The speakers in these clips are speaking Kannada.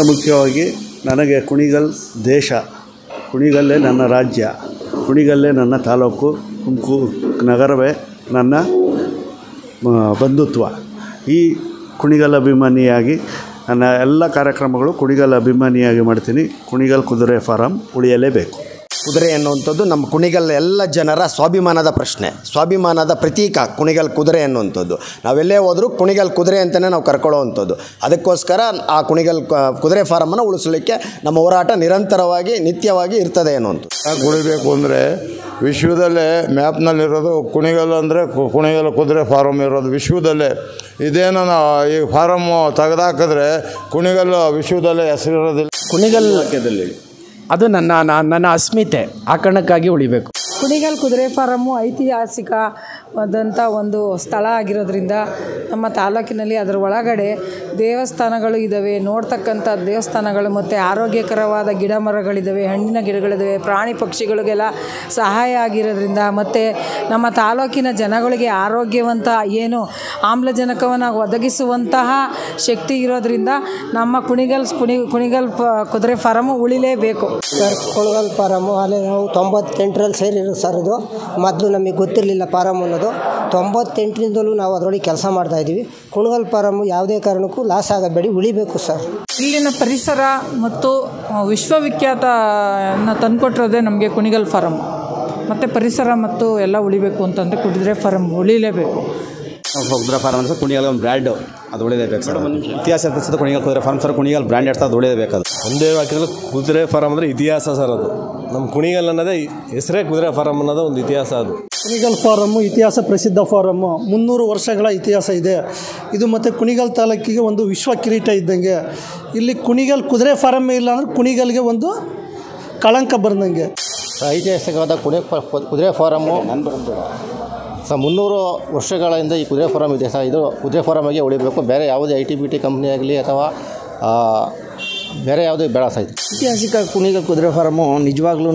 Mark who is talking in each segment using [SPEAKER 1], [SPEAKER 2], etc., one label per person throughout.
[SPEAKER 1] ಮುಖ್ಯವಾಗಿ ನನಗೆ ಕುಣಿಗಲ್ ದೇಶ, ಕುಣಿಗಲ್ಲೇ ನನ್ನ ರಾಜ್ಯ, ಕುಣಿಗಲ್ಲೇ ನನ್ನ ತಾಲೂಕು ಕುಮ್ಕು ನಗರವೇ ನನ್ನ ಬಂಧುತ್ವ. ಈ ಕುಣಿಗಲ್ ಅಭಿಮಾನಿಯಾಗಿ ನನ್ನ ಎಲ್ಲ ಕಾರ್ಯಕ್ರಮಗಳು ಕುಣಿಗಲ್ ಅಭಿಮಾನಿಯಾಗಿ ಮಾಡ್ತೀನಿ. ಕುಣಿಗಲ್ ಕುದುರೆ ಫಾರಂ ಉಳಿಯಲೇಬೇಕು.
[SPEAKER 2] ಕುದುರೆ ಅನ್ನುವಂಥದ್ದು ನಮ್ಮ ಕುಣಿಗಲ್ ಎಲ್ಲ ಜನರ ಸ್ವಾಭಿಮಾನದ ಪ್ರಶ್ನೆ. ಸ್ವಾಭಿಮಾನದ ಪ್ರತೀಕ ಕುಣಿಗಲ್ ಕುದುರೆ ಅನ್ನುವಂಥದ್ದು ನಾವೆಲ್ಲೇ ಹೋದರೂ ಕುಣಿಗಲ್ ಕುದುರೆ ಅಂತಲೇ ನಾವು ಕರ್ಕೊಳ್ಳೋವಂಥದ್ದು. ಅದಕ್ಕೋಸ್ಕರ ಆ ಕುಣಿಗಲ್ ಕ- ಕುದುರೆ ಫಾರಮನ್ನು ಉಳಿಸಲಿಕ್ಕೆ ನಮ್ಮ ಹೋರಾಟ ನಿರಂತರವಾಗಿ ನಿತ್ಯವಾಗಿ ಇರ್ತದೆ ಅನ್ನುವಂಥದ್ದು
[SPEAKER 3] ಯಾಕೆ ಉಳಿಬೇಕು ಅಂದರೆ ವಿಶ್ವದಲ್ಲೇ ಮ್ಯಾಪ್ನಲ್ಲಿರೋದು ಕುಣಿಗಲ್ ಅಂದರೆ ಕುಣಿಗಲ್ ಕುದುರೆ ಫಾರಮ್ ಇರೋದು ವಿಶ್ವದಲ್ಲೇ. ಇದೇನೋ ನಾ- ಈ ಫಾರಮ್ ತೆಗೆದಾಕಿದ್ರೆ ಕುಣಿಗಲ್ ವಿಶ್ವದಲ್ಲೇ ಹೆಸರಿರೋದಿಲ್ಲ.
[SPEAKER 4] ಕುಣಿಗಲ್ ಅದು ನನ್ನ ನನ್ನ- ಅಸ್ಮಿತೆ. ಆ ಕಾರಣಕ್ಕಾಗಿ ಉಳಿಬೇಕು.
[SPEAKER 5] ಕುಣಿಗಲ್ ಕುದುರೆ ಫಾರಮ್ಮು ಐತಿಹಾಸಿಕವಾದಂಥ ಒಂದು ಸ್ಥಳ ಆಗಿರೋದ್ರಿಂದ ನಮ್ಮ ತಾಲೂಕಿನಲ್ಲಿ ಅದರ ಒಳಗಡೆ ದೇವಸ್ಥಾನಗಳು ಇದ್ದಾವೆ. ನೋಡ್ತಕ್ಕಂಥ ದೇವಸ್ಥಾನಗಳು ಮತ್ತು ಆರೋಗ್ಯಕರವಾದ ಗಿಡ ಮರಗಳಿದ್ದಾವೆ ಹಣ್ಣಿನ ಗಿಡಗಳಿದ್ದಾವೆ, ಪ್ರಾಣಿ ಪಕ್ಷಿಗಳಿಗೆಲ್ಲ ಸಹಾಯ ಆಗಿರೋದ್ರಿಂದ ಮತ್ತು ನಮ್ಮ ತಾಲೂಕಿನ ಜನಗಳಿಗೆ ಆರೋಗ್ಯವಂತ ಏನು ಆಮ್ಲಜನಕವನ್ನು ಒದಗಿಸುವಂತಹ ಶಕ್ತಿ ಇರೋದ್ರಿಂದ ನಮ್ಮ ಕುಣಿಗಲ್ ಕುಣಿ ಕುಣಿಗಲ್ ಪ- ಕುದುರೆ ಫಾರಮ್ ಉಳಿಲೇಬೇಕು.
[SPEAKER 6] ಸರ್, ಕುಣಿಗಲ್ ಫಾರಮು ಅಲ್ಲಿ ನಾವು ತೊಂಬತ್ತೆಂಟರಲ್ಲಿ ಸೇರಿರೋ ಸರ್ ಇದು ಮೊದಲು ನಮಗೆ ಗೊತ್ತಿರಲಿಲ್ಲ ಫಾರಮ್ ಅನ್ನೋದು. ತೊಂಬತ್ತೆಂಟರಿಂದಲೂ ನಾವು ಅದರೊಳಗೆ ಕೆಲಸ ಮಾಡ್ತಾಯಿದ್ದೀವಿ ಕುಣಗಲ್ ಫಾರಮ್ ಯಾವುದೇ ಕಾರಣಕ್ಕೂ ಲಾಸ್ ಆಗಬೇಡಿ, ಉಳಿಬೇಕು ಸರ್.
[SPEAKER 5] ಇಲ್ಲಿನ ಪರಿಸರ ಮತ್ತು ವಿಶ್ವವಿಖ್ಯಾತ ತಂದುಕೊಟ್ಟಿರೋದೇ ನಮಗೆ ಕುಣಿಗಲ್ ಫಾರಮ್ ಮತ್ತು ಪರಿಸರ ಮತ್ತು ಎಲ್ಲ ಉಳಿಬೇಕು ಅಂತಂದರೆ ಕುಡಿದ್ರೆ ಫಾರಮ್ ಉಳಿಲೇಬೇಕು.
[SPEAKER 7] ಕುದುರೆ ಫಾರ್ಮ್ ಅಂದರೆ ಕುಣಿಗಲ್ ಒಂದು ಬ್ರ್ಯಾಂಡ್ ಅದು ಉಳಿಲೇಬೇಕು ಸರ್. ಇತಿಹಾಸ ಪ್ರಸಿದ್ಧ ಕುಣಿಗಲ್ ಕುದುರೆ ಫಾರ್ಮ್ ಸರ್ ಕುಣಿಗಲ್ ಬ್ರ್ಯಾಂಡ್ ಎರಡು ಅದು ಅದು.
[SPEAKER 8] ಒಂದೇ ವಾಕ್ಯದಲ್ಲಿ ಕುದುರೆ ಫಾರಮ್ ಅಂದರೆ ಇತಿಹಾಸ ಸರ್ ಅದು. ನಮ್ಮ ಕುಣಿಗಲ್ ಅನ್ನೋದೇ ಹೆಸರೇ ಕುದುರೆ ಫಾರಮ್ ಅನ್ನೋದು ಒಂದು ಇತಿಹಾಸ ಅದು.
[SPEAKER 9] ಕುಣಿಗಲ್ ಫಾರಮ್ಮು ಇತಿಹಾಸ ಪ್ರಸಿದ್ಧ ಫಾರಮ್ಮು ಮುನ್ನೂರು ವರ್ಷಗಳ ಇತಿಹಾಸ ಇದೆ. ಇದು ಮತ್ತು ಕುಣಿಗಲ್ ತಾಲೂಕಿಗೆ ಒಂದು ವಿಶ್ವ ಕಿರೀಟ ಇದ್ದಂಗೆ. ಇಲ್ಲಿ ಕುಣಿಗಲ್ ಕುದುರೆ ಫಾರಮ್ ಇಲ್ಲ ಅಂದ್ರೆ ಕುಣಿಗಲ್ಗೆ ಒಂದು ಕಳಂಕ ಬರ್ದಂಗೆ
[SPEAKER 10] ಐತಿಹಾಸಿಕವಾದ ಕುಣಿ ಕುದುರೆ ಫಾರಮ್ಮು ಮುನ್ನೂರು ವರ್ಷಗಳಿಂದ ಈ ಕುದುರೆ ಫಾರಮ್ ಇದೆ ಸಹ ಇದು ಕುದುರೆ ಫಾರಂಗೆ ಉಳಿಬೇಕು. ಬೇರೆ ಯಾವುದೇ I T B T company ಆಗಲಿ ಅಥವಾ ಬೇರೆ ಯಾವುದೇ ಬೇಡ ಸಹ ಇದೆ.
[SPEAKER 2] ಐತಿಹಾಸಿಕ ಕುಣಿಗಲ್ ಕುದುರೆ ಫಾರಮು ನಿಜವಾಗ್ಲೂ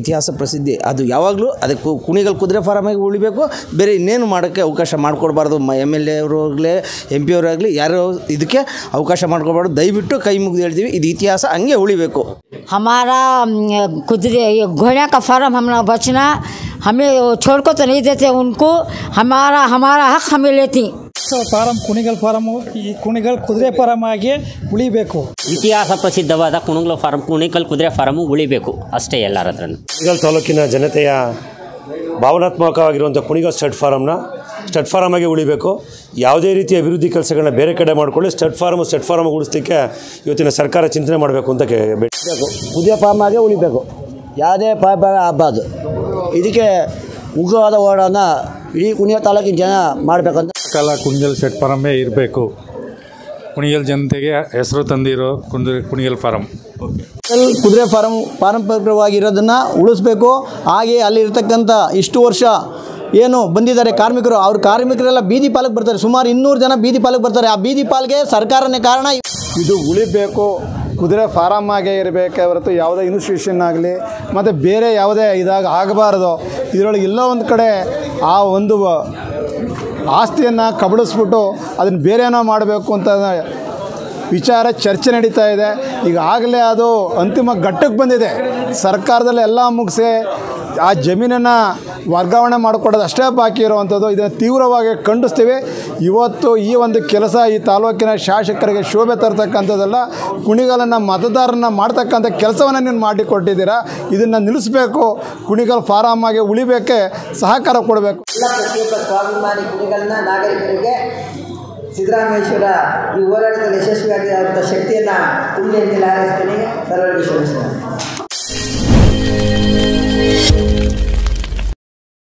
[SPEAKER 2] ಇತಿಹಾಸ ಪ್ರಸಿದ್ಧಿ. ಅದು ಯಾವಾಗಲೂ ಅದಕ್ಕೆ ಕುಣಿಗಲ್ ಕುದುರೆ ಫಾರಮಾಗಿ ಉಳಿಬೇಕು. ಬೇರೆ ಇನ್ನೇನು ಮಾಡೋಕ್ಕೆ ಅವಕಾಶ ಮಾಡಿಕೊಡ್ಬಾರ್ದು. ಮ ಎಂ ಎಲ್ ಎ ಅವರಾಗಲಿ ಎಂ ಪಿ ಅವರಾಗಲಿ ಯಾರೋ ಇದಕ್ಕೆ ಅವಕಾಶ ಮಾಡ್ಕೊಬಾರ್ದು ದಯವಿಟ್ಟು ಕೈ ಮುಗಿದು ಹೇಳ್ತೀವಿ ಇದು ಇತಿಹಾಸ ಹಂಗೆ ಉಳಿಬೇಕು.
[SPEAKER 11] ಹಮಾರ ಕುದುರೆ ಗೋಣ್ಯಾಕ ಫಾರಮ್ ಹಮ್ನ ಬಚನಾ हम लोग बचना हमें वो छोड़ को तो नहीं देते उनको हमारा हमारा हक हमें लेती
[SPEAKER 9] ಫಾರಮ್ ಕುಣಿಗಲ್ ಫಾರಮ್ಮು ಈ ಕುಣಿಗಲ್ ಕುದುರೆ ಫಾರಮ್ ಆಗಿ ಉಳಿಬೇಕು
[SPEAKER 12] ಇತಿಹಾಸ ಪ್ರಸಿದ್ಧವಾದ ಕುಣಗಲ್ ಫಾರಂ ಕುಣಿಕಲ್ ಕುದುರೆ ಫಾರಮು ಉಳಿಬೇಕು ಅಷ್ಟೇ ಎಲ್ಲರ ಹತ್ರನೂ
[SPEAKER 13] ಕುಣಿಗಲ್ ತಾಲೂಕಿನ ಜನತೆಯ ಭಾವನಾತ್ಮಕವಾಗಿರುವಂಥ ಕುಣಿಗಲ್ ಸ್ಟಡ್ ಫಾರಮ್ನ ಸ್ಟಡ್ ಫಾರಮ್ ಆಗಿ ಉಳಿಬೇಕು ಯಾವುದೇ ರೀತಿಯ ಅಭಿವೃದ್ಧಿ ಕೆಲಸಗಳನ್ನ ಬೇರೆ ಕಡೆ ಮಾಡಿಕೊಳ್ಳಿ ಸ್ಟಡ್ ಫಾರಮ್ ಸ್ಟಡ್ ಫಾರಮ್ ಉಳಿಸ್ಲಿಕ್ಕೆ ಇವತ್ತಿನ ಸರ್ಕಾರ ಚಿಂತನೆ ಮಾಡಬೇಕು ಅಂತ ಕೇ
[SPEAKER 2] ಕುದುರೆ ಫಾರ್ಮ್ ಆಗೇ ಉಳಿಬೇಕು ಯಾವುದೇ ಪಾಪ ಆಗಬಾರ್ದು ಇದಕ್ಕೆ ಉಗ್ರವಾದ ಹೋರಾಟನ ಇಡೀ ಕುಣಿಯ ತಾಲೂಕಿನ ಜನ ಮಾಡಬೇಕಂತ.
[SPEAKER 14] ಕಾಲ ಕುಣಿಯಲ್ ಸೆಟ್ ಫಾರಮ್ಮೇ ಇರಬೇಕು. ಕುಣಿಯಲ್ ಜನತೆಗೆ ಹೆಸರು ತಂದಿರೋ ಕುಂದ್ರೆ ಕುಣಿಯಲ್ ಫಾರಂ.
[SPEAKER 2] ಕುದುರೆ ಫಾರಮ್ ಪಾರಂಪರಿಕವಾಗಿರೋದನ್ನು ಉಳಿಸ್ಬೇಕು. ಹಾಗೆ ಅಲ್ಲಿರ್ತಕ್ಕಂಥ ಇಷ್ಟು ವರ್ಷ ಏನು ಬಂದಿದ್ದಾರೆ ಕಾರ್ಮಿಕರು. ಅವ್ರ ಕಾರ್ಮಿಕರೆಲ್ಲ ಬೀದಿ ಪಾಲಕ್ಕೆ ಬರ್ತಾರೆ. ಸುಮಾರು ಇನ್ನೂರು ಜನ ಬೀದಿ ಪಾಲಕ್ಕೆ ಬರ್ತಾರೆ. ಆ ಬೀದಿ ಪಾಲ್ಗೆ ಸರ್ಕಾರನೇ ಕಾರಣ.
[SPEAKER 15] ಇದು ಉಳಿಬೇಕು. ಕುದುರೆ ಫಾರಮ್ ಆಗೇ ಇರಬೇಕೇ ಹೊರತು ಯಾವುದೇ ಇನ್ಸ್ಟಿಟ್ಯೂಷನ್ ಆಗಲಿ, ಮತ್ತು ಬೇರೆ ಯಾವುದೇ ಇದಾಗ ಆಗಬಾರ್ದು. ಇದರೊಳಗೆ ಎಲ್ಲೋ ಒಂದು ಕಡೆ ಆ ಒಂದು ಆಸ್ತಿಯನ್ನು ಕಬಳಿಸ್ಬಿಟ್ಟು ಅದನ್ನು ಬೇರೆನೋ ಮಾಡಬೇಕು ಅಂತ ವಿಚಾರ ಚರ್ಚೆ ನಡೀತಾ ಇದೆ. ಈಗಾಗಲೇ ಅದು ಅಂತಿಮ ಘಟ್ಟಕ್ಕೆ ಬಂದಿದೆ. ಸರ್ಕಾರದಲ್ಲಿ ಎಲ್ಲ ಮುಗಿಸಿ ಆ ಜಮೀನನ್ನು ವರ್ಗಾವಣೆ ಮಾಡಿಕೊಡೋದು ಅಷ್ಟೇ ಬಾಕಿ ಇರುವಂಥದ್ದು. ಇದನ್ನು ತೀವ್ರವಾಗಿ ಖಂಡಿಸ್ತೀವಿ. ಇವತ್ತು ಈ ಒಂದು ಕೆಲಸ ಈ ತಾಲೂಕಿನ ಶಾಸಕರಿಗೆ ಶೋಭೆ ತರ್ತಕ್ಕಂಥದ್ದಲ್ಲ, ಕುಣಿಗಲನ್ನು ಮತದಾರನ ಮಾಡ್ತಕ್ಕಂಥ ಕೆಲಸವನ್ನು ನೀವು ಮಾಡಿಕೊಟ್ಟಿದ್ದೀರಾ ಇದನ್ನು ನಿಲ್ಲಿಸಬೇಕು. ಕುಣಿಗಲ್ ಫಾರಮ್ ಆಗಿ ಉಳಿಬೇಕೆ, ಸಹಕಾರ ಕೊಡಬೇಕು.
[SPEAKER 6] ಸ್ವಾಭಿಮಾನಿ ಕುಣಿಗಲ್ನ ನಾಗರಿಕರಿಗೆ ಸಿದ್ದರಾಮೇಶ್ವರ ಈ ಹೋರಾಟದಲ್ಲಿ ಯಶಸ್ವಿಯಾಗಿರುವಂಥ ಶಕ್ತಿಯನ್ನು ತುಂಬಿ ಹಾರೈಸ್ತೀನಿ ಶೋಭಿಸ್ತೀನಿ